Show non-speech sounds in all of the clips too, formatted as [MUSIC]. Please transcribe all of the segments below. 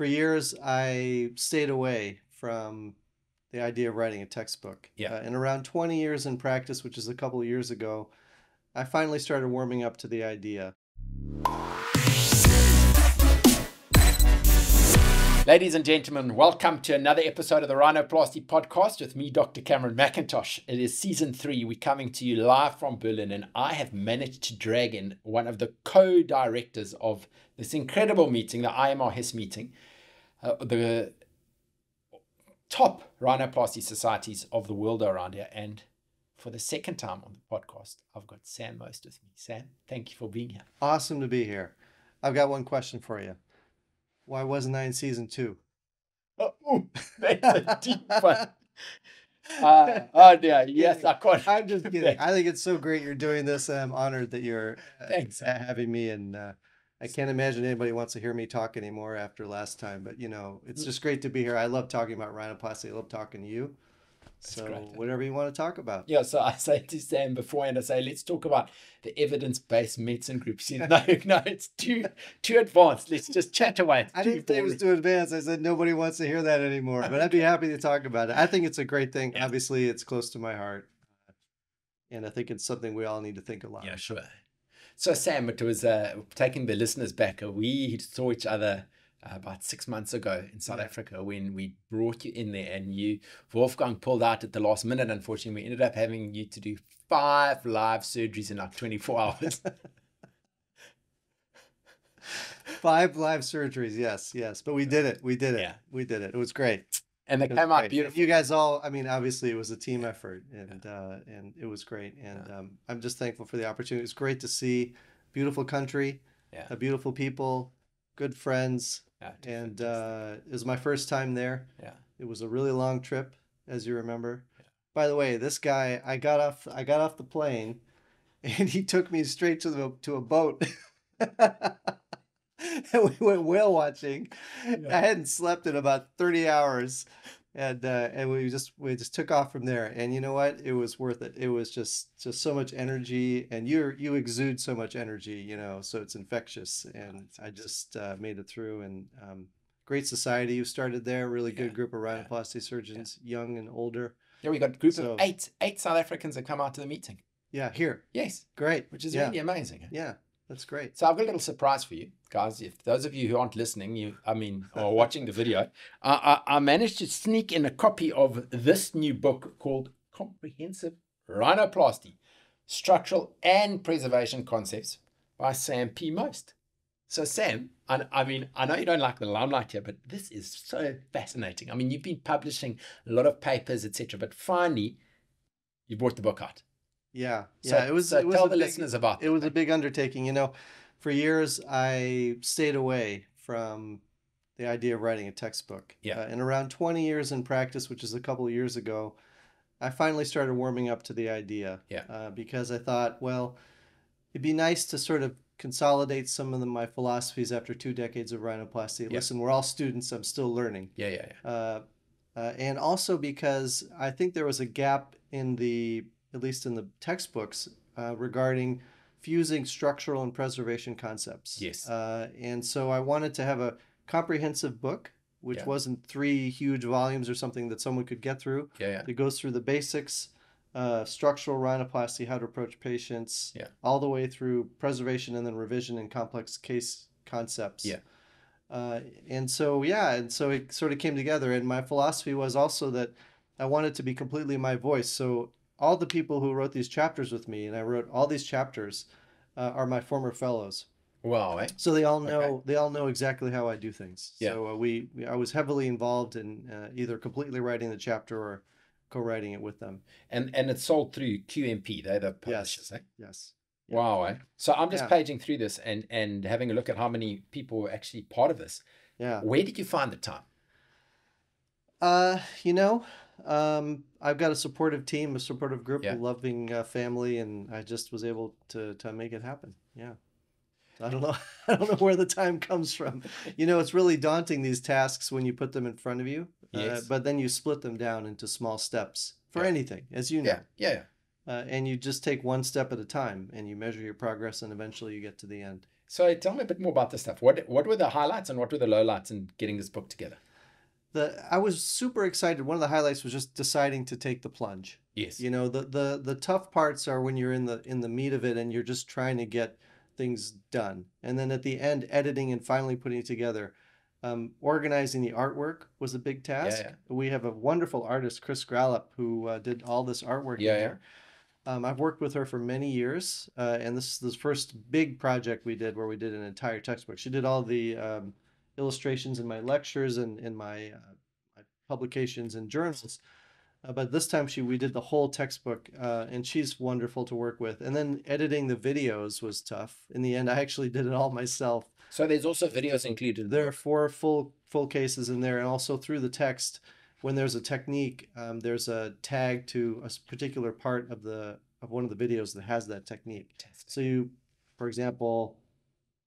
for years, I stayed away from the idea of writing a textbook. Yeah. Uh, and around 20 years in practice, which is a couple of years ago, I finally started warming up to the idea. Ladies and gentlemen, welcome to another episode of the Rhinoplasty podcast with me, Dr. Cameron McIntosh. It is season three. We're coming to you live from Berlin, and I have managed to drag in one of the co directors of this incredible meeting, the IMRHS meeting, uh, the top rhinoplasty societies of the world are around here. And for the second time on the podcast, I've got Sam Most with me. Sam, thank you for being here. Awesome to be here. I've got one question for you. Why wasn't I in season two? Oh, ooh, that's a deep one. [LAUGHS] Uh, oh dear, yes, I can't. [LAUGHS] I'm just kidding. I think it's so great you're doing this, and I'm honored that you're uh, Thanks. having me. And uh, I can't imagine anybody wants to hear me talk anymore after last time. But you know, Mm. it's just great to be here. I love talking about rhinoplasty. I love talking to you. So great. whatever you want to talk about. Yeah, so [LAUGHS] I say to Sam beforehand, I say, let's talk about the evidence-based medicine group. She said, [LAUGHS] no, no, it's too too advanced. Let's just chat away. It's I didn't say it was too advanced. I said nobody wants to hear that anymore. But I'd be happy to talk about it. I think it's a great thing. Yeah. Obviously, it's close to my heart, and I think it's something we all need to think a lot. Yeah, sure. So Sam, it was uh, taking the listeners back. uh, We saw each other uh, about six months ago in South Yeah. Africa when we brought you in there, and you Wolfgang pulled out at the last minute. Unfortunately, we ended up having you to do five live surgeries in like 24 [LAUGHS] hours. Five live surgeries. Yes, yes. But we did it. We did it. Yeah. We did it. It was great. And they came out beautiful. You guys all. I mean, obviously, it was a team effort, and uh, and it was great. And Yeah. um, I'm just thankful for the opportunity. It's great to see beautiful country, Yeah. uh, beautiful people, good friends, Yeah, and uh, it was my first time there. yeah. It was a really long trip, as you remember. Yeah. By the way, this guy, I got off, I got off the plane, [LAUGHS] and he took me straight to the to a boat. [LAUGHS] [LAUGHS] and we went whale watching. Yeah. I hadn't slept in about thirty hours, and uh, and we just we just took off from there. And you know what? It was worth it. It was just just so much energy, and you you exude so much energy, you know. So it's infectious, and I just uh, made it through, and um, great society you started there. Really good Yeah, group of yeah, rhinoplasty surgeons, young and older. Yeah, we got a group So- of eight eight South Africans that come out to the meeting. Yeah, here, Yes, great, which is yeah, really amazing. yeah, that's great. So I've got a little surprise for you guys. If those of you who aren't listening, you I mean, or watching the video, I, I, I managed to sneak in a copy of this new book called Comprehensive Rhinoplasty: Structural and Preservation Concepts by Sam P. Most. So Sam, I, I mean, I know you don't like the limelight here, but this is so fascinating. I mean, you've been publishing a lot of papers, etc., but finally, you brought the book out. Yeah, So, yeah. It was. so it was tell a the big- listeners about it was a big undertaking you know for years i stayed away from the idea of writing a textbook Yeah. uh, and around 20 years in practice which is a couple of years ago i finally started warming up to the idea Yeah. uh, because i thought well it'd be nice to sort of consolidate some of the, my philosophies after two decades of rhinoplasty Yeah. listen we're all students i'm still learning yeah, yeah, yeah. uh, uh, and also because I think there was a gap in the, at least in the textbooks, uh, regarding fusing structural and preservation concepts. Yes. Uh, and so I wanted to have a comprehensive book, which Yeah. wasn't three huge volumes or something that someone could get through. Yeah, yeah. It goes through the basics, uh, structural rhinoplasty, how to approach patients, Yeah. all the way through preservation and then revision and complex case concepts. Yeah. Uh, and so, yeah, and so it sort of came together. And my philosophy was also that I wanted to be completely my voice. So all the people who wrote these chapters with me, and I wrote all these chapters, uh, are my former fellows. Wow, eh? So they all know Okay. they all know exactly how I do things. Yeah. So uh, we, we I was heavily involved in uh, either completely writing the chapter or co-writing it with them. And and it's sold through QMP. They're the publishers, eh? Yes. Yeah. Wow, eh? So I'm just Yeah. paging through this and and having a look at how many people were actually part of this. Yeah. Where did you find the time? Uh, you know, um, I've got a supportive team, a supportive group, Yeah. a loving uh, family, and I just was able to to make it happen. Yeah. I don't know. [LAUGHS] I don't know where the time comes from. You know, it's really daunting these tasks when you put them in front of you. Uh, Yes. but then you split them down into small steps for Yeah. anything, as you know. Yeah, yeah. Uh, and you just take one step at a time, and you measure your progress, and eventually you get to the end. So tell me a bit more about this stuff. What what were the highlights and what were the lowlights in getting this book together? The I was super excited. One of the highlights was just deciding to take the plunge. Yes. You know, the the the tough parts are when you're in the in the meat of it and you're just trying to get things done. And then at the end, editing and finally putting it together. Um, organizing the artwork was a big task. yeah. We have a wonderful artist, Chris Gralapp, who uh, did all this artwork Yeah, yeah. Um, I've worked with her for many years, uh, and this is the first big project we did where we did an entire textbook. She did all the um, illustrations in my lectures and in my, uh, my publications and journals. Uh, but this time she we did the whole textbook, uh, and she's wonderful to work with. And then editing the videos was tough. In the end, I actually did it all myself. So there's also videos included. There are four full full cases in there, and also through the text, when there's a technique, um, there's a tag to a particular part of the of one of the videos that has that technique. So you, for example,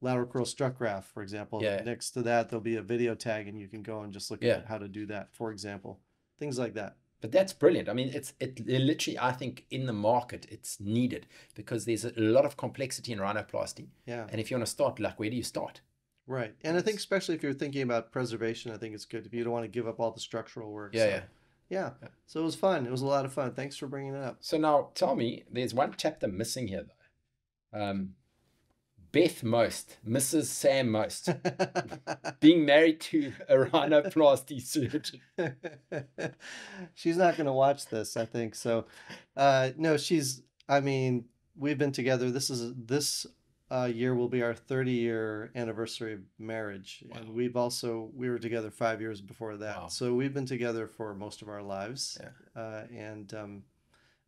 lateral crural strut graft, for example, Yeah. next to that there'll be a video tag, and you can go and just look Yeah. at how to do that, for example, things like that. But that's brilliant. I mean, it's it literally. I think in the market, it's needed because there's a lot of complexity in rhinoplasty, Yeah, and if you want to start, like, where do you start? right. And I think especially if you're thinking about preservation, I think it's good if you don't want to give up all the structural work. Yeah, so, yeah. yeah. Yeah. So it was fun. It was a lot of fun. Thanks for bringing it up. So now, tell me, there's one chapter missing here, though. Um, Beth Most, Mrs. Sam Most, [LAUGHS] being married to a rhinoplasty surgeon. [LAUGHS] she's not going to watch this, I think. So, uh, no, she's. I mean, we've been together. This is this uh, year will be our 30 year anniversary of marriage, Wow. and we've also we were together five years before that. Wow. So we've been together for most of our lives, Yeah. uh, and um,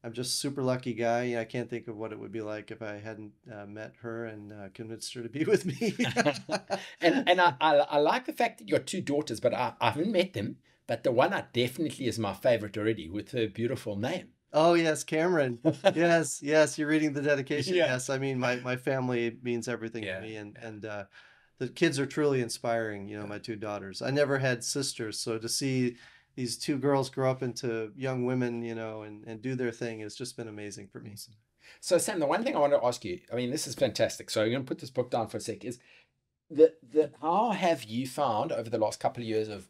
I'm just super lucky guy. I can't think of what it would be like if I hadn't uh, met her and uh, convinced her to be [LAUGHS] with me. [LAUGHS] and and I, I, I like the fact that you got two daughters, but I, I haven't met them. But the one I definitely is my favorite already with her beautiful name. Oh yes, Cameron. [LAUGHS] yes, yes, you're reading the dedication. Yeah. Yes, I mean my my family means everything Yeah, to me, and and uh, the kids are truly inspiring. You know, my two daughters. I never had sisters, so to see these two girls grow up into young women, you know, and and do their thing has just been amazing for me. So Sam, the one thing I want to ask you, I mean, this is fantastic. So I'm going to put this book down for a sec. Is the the how have you found over the last couple of years of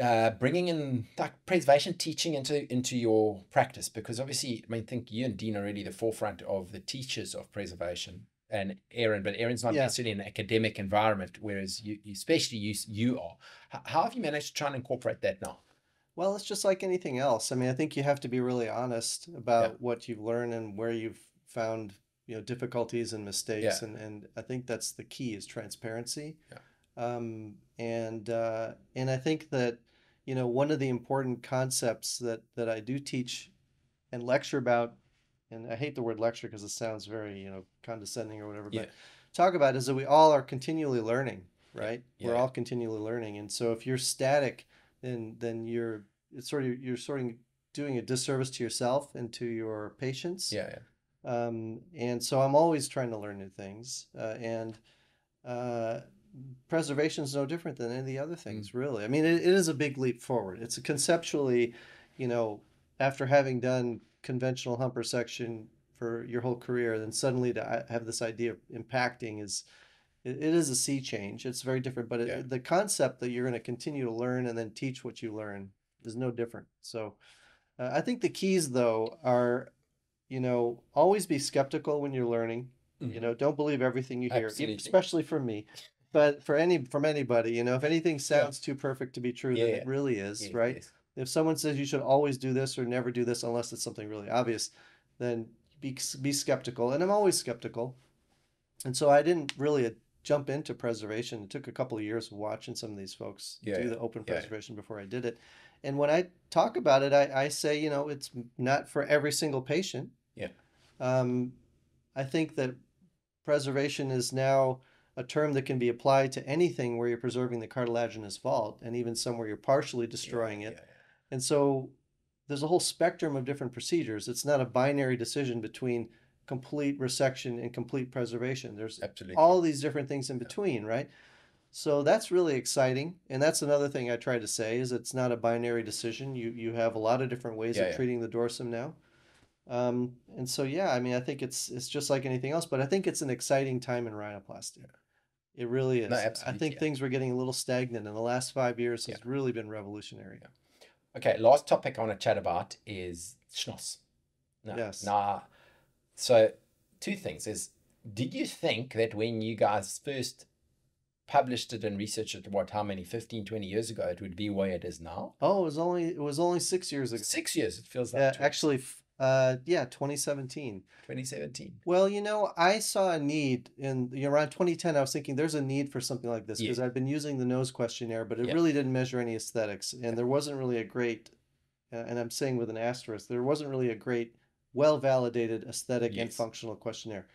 uh, bringing in like preservation teaching into into your practice? Because obviously, I mean, I think you and Dean are really the forefront of the teachers of preservation, and Aaron, but Aaron's not Yeah. necessarily in an academic environment, whereas you, you especially you you are. How, how have you managed to try and incorporate that now? Well, it's just like anything else. I mean, I think you have to be really honest about Yeah. what you've learned and where you've found, you know, difficulties and mistakes. And and I think that's the key is transparency. Yeah. Um, and uh, and I think that, you know, one of the important concepts that that I do teach and lecture about, and I hate the word lecture because it sounds very, you know, condescending or whatever, Yeah. but talk about is that we all are continually learning, right? We're all continually learning. And so if you're static, then then you're it's sort of you're sort of doing a disservice to yourself and to your patients. Yeah, yeah. Um, and so I'm always trying to learn new things. Uh, and uh, preservation is no different than any of the other things, really. I mean, it, it is a big leap forward. It's a conceptually, you know, after having done conventional hump resection for your whole career, then suddenly to uh, have this idea of impacting is it, is a sea change. It's very different, but it, Yeah. the concept that you're going to continue to learn and then teach what you learn is no different. So uh, I think the keys though are, you know, always be skeptical when you're learning. You Mhm. know, don't believe everything you hear, Absolutely. especially from me. But for any from anybody, you know, if anything sounds too perfect to be true, then Yeah, it really is, right? If someone says you should always do this or never do this unless it's something really obvious, then be be skeptical. And I'm always skeptical. And so I didn't really uh, jump into preservation. It took a couple of years of watching some of these folks Yeah, do yeah. the open Yeah, preservation before I did it. And when I talk about it, I, I say, you know, it's not for every single patient. Yeah. Um, I think that preservation is now a term that can be applied to anything where you're preserving the cartilaginous vault and even somewhere you're partially destroying it. And so there's a whole spectrum of different procedures. It's not a binary decision between complete resection and complete preservation. There's Absolutely. all these different things in between, right? So that's really exciting. And that's another thing I try to say is it's not a binary decision. You you have a lot of different ways Yeah, of yeah. treating the dorsum now. Um, and so yeah, I mean, I think it's it's just like anything else, but I think it's an exciting time in rhinoplasty. It really is. No, I think yeah. things were getting a little stagnant, and the last five years has really been revolutionary. Okay, last topic I want to chat about is SCHNOS. Now, Yes. Now, so two things is, did you think that when you guys first published it and researched it, what, how many, 15, 20 years ago, it would be where it is now? Oh, it was only it was only six years ago. Six years, it feels like Yeah, actually, f- uh, yeah, 2017. 2017. Well, you know, I saw a need in you know, around 2010. I was thinking there's a need for something like this Yeah. because I've been using the nose questionnaire, but it Yeah. really didn't measure any aesthetics, and there wasn't really a great, uh, and I'm saying with an asterisk, there wasn't really a great, well-validated aesthetic and functional questionnaire.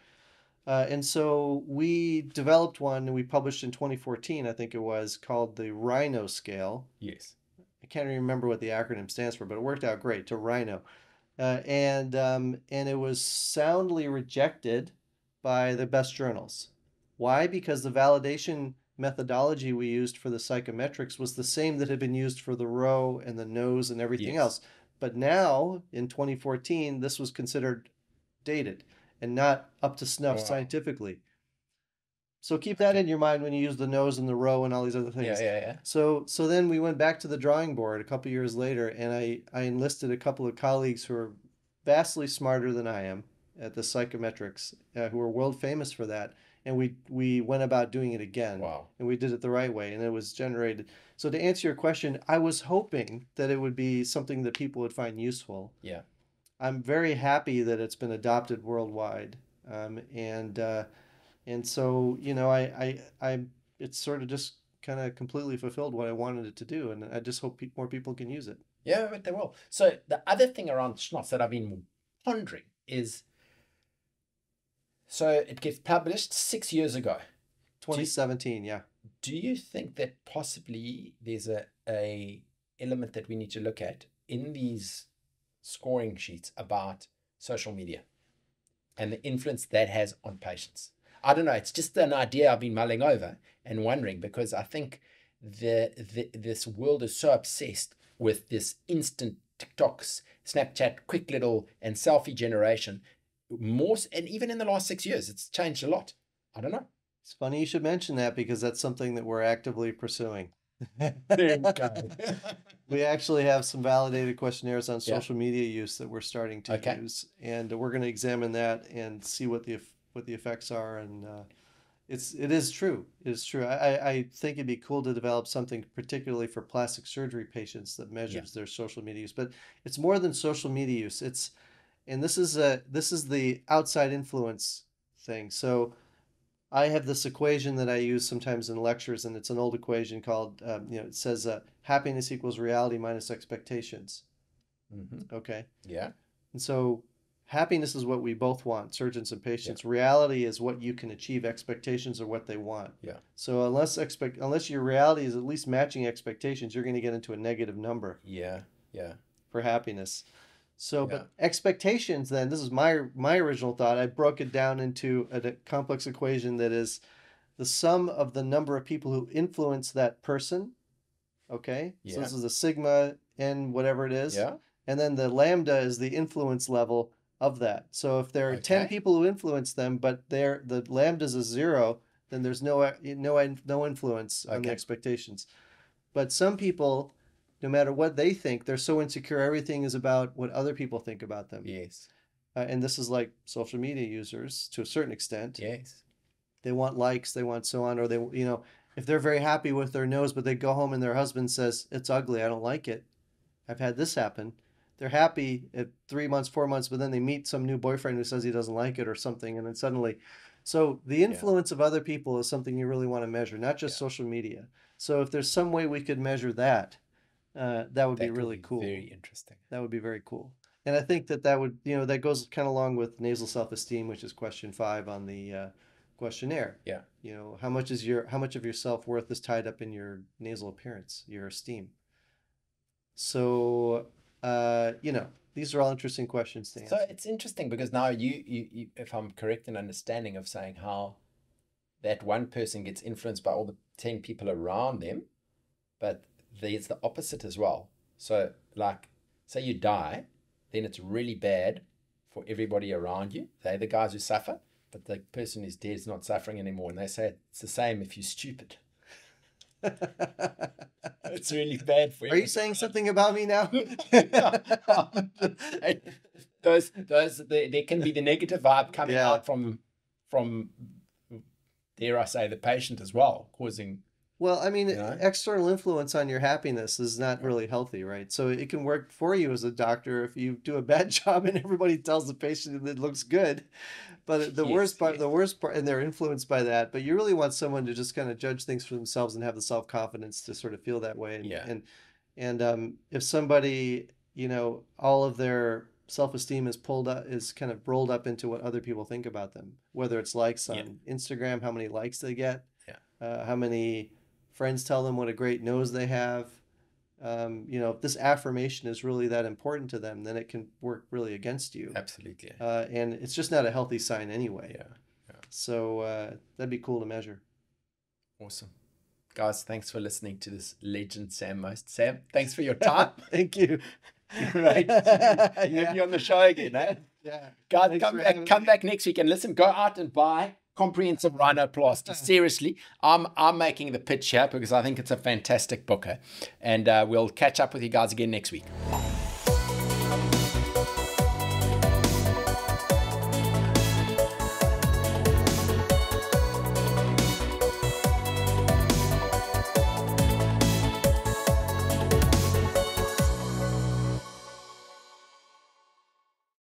Uh, and so we developed one and we published in 2014, I think it was, called the Rhino Scale. Yes. I can't even remember what the acronym stands for, but it worked out great to Rhino. Uh, and um, and it was soundly rejected by the best journals. Why? Because the validation methodology we used for the psychometrics was the same that had been used for the ROE and the nose and everything Yes. else. But now in 2014, this was considered dated and not up to snuff Wow. scientifically. So keep that in your mind when you use the nose and the ROE and all these other things. Yeah, yeah, yeah. So so then we went back to the drawing board a couple years later, and I I enlisted a couple of colleagues who are vastly smarter than I am at the psychometrics, uh, who are world famous for that, and we we went about doing it again, Wow. and we did it the right way, and it was generated. So to answer your question, I was hoping that it would be something that people would find useful. Yeah. I'm very happy that it's been adopted worldwide, um, and uh, and so you know I I I it's sort of just kind of completely fulfilled what I wanted it to do, and I just hope pe more people can use it. Yeah, but they will. So the other thing around SCHNOS that I've been pondering is, so it gets published six years ago. 2017, yeah. Do you think that possibly there's a, a element that we need to look at in these scoring sheets about social media and the influence that has on patients? I don't know. It's just an idea I've been mulling over and wondering because I think the, the this world is so obsessed with this instant TikToks, Snapchat, quick little and selfie generation. More and even in the last six years, it's changed a lot. I don't know. It's funny you should mention that because that's something that we're actively pursuing. [LAUGHS] There you go. [LAUGHS] We actually have some validated questionnaires on Yeah. social media use that we're starting to Okay. use, and we're going to examine that and see what the what the effects are. And uh, it's it is true. It is true. I, I think it'd be cool to develop something particularly for plastic surgery patients that measures their social media use. But it's more than social media use. It's and this is a this is the outside influence thing. So I have this equation that I use sometimes in lectures, and it's an old equation called, um, you know, it says uh, happiness equals reality minus expectations. hmm Okay. Yeah. And so happiness is what we both want, surgeons and patients. Reality is what you can achieve. Expectations are what they want. Yeah. So unless expect unless your reality is at least matching expectations, you're going to get into a negative number Yeah. Yeah. for happiness. So, Yeah. but expectations then, this is my my original thought. I broke it down into a, a complex equation that is the sum of the number of people who influence that person. Okay? yeah. So this is a sigma n whatever it is. Yeah. And then the lambda is the influence level of that. So if there are 10 Okay. people who influence them, but they're the lambda's a zero, then there's no no no influence on the Okay. expectations. But some people, no matter what they think, they're so insecure. Everything is about what other people think about them. Yes. Uh, and this is like social media users to a certain extent. Yes. They want likes, they want so on, or they, you know, if they're very happy with their nose, but they go home and their husband says, it's ugly, I don't like it. I've had this happen. They're happy at three months, four months, but then they meet some new boyfriend who says he doesn't like it or something. And then suddenly, so the influence of other people is something you really want to measure, not just Yeah. social media. So if there's some way we could measure that, uh, that would That be really be cool. Very interesting. That would be very cool. And I think that that would, you know, that goes kind of along with nasal self-esteem, which is question five on the uh, questionnaire. Yeah. You know, how much is your, how much of your self-worth is tied up in your nasal appearance, your esteem? So, uh, you know, these are all interesting questions to So it's interesting because now you, you, you, if I'm correct in understanding of saying how that one person gets influenced by all the 10 people around them, but there's the opposite as well. So, like, say you die, then it's really bad for everybody around you. They're the guys who suffer, but the person who's dead is not suffering anymore. And they say it's the same if you're stupid. [LAUGHS] it's really bad for you. Are you saying something about me now? [LAUGHS] those those the, there can be the negative vibe coming Yeah. out from from dare I say the patient as well, causing Well, I mean, external influence on your happiness is not really healthy, right? So it can work for you as a doctor if you do a [LAUGHS] bad job and everybody tells the patient that it looks good. But [LAUGHS] the Yes, worst part, yes. the worst part, and they're influenced by that. But you really want someone to just kind of judge things for themselves and have the self confidence to sort of feel that way. And, Yeah. And and um, if somebody, you know, all of their self esteem is pulled up, is kind of rolled up into what other people think about them, whether it's likes on Yeah. Instagram, how many likes they get, Yeah. uh, how many friends tell them what a great nose they have. Um, you know, if this affirmation is really that important to them, then it can work really against you. absolutely. Uh, and it's just not a healthy sign anyway. Yeah. yeah. So uh, that'd be cool to measure. Awesome. Guys, thanks for listening to this legend, Sam Most. Sam, thanks for your [LAUGHS] time. Thank you. [LAUGHS] right. [LAUGHS] Yeah. Have you on the show again, eh? Yeah. Guys, Thanks come back, come back next week and listen. Go out and buy comprehensive rhinoplasty. Seriously, I'm I'm making the pitch here because I think it's a fantastic book, eh? and uh, we'll catch up with you guys again next week.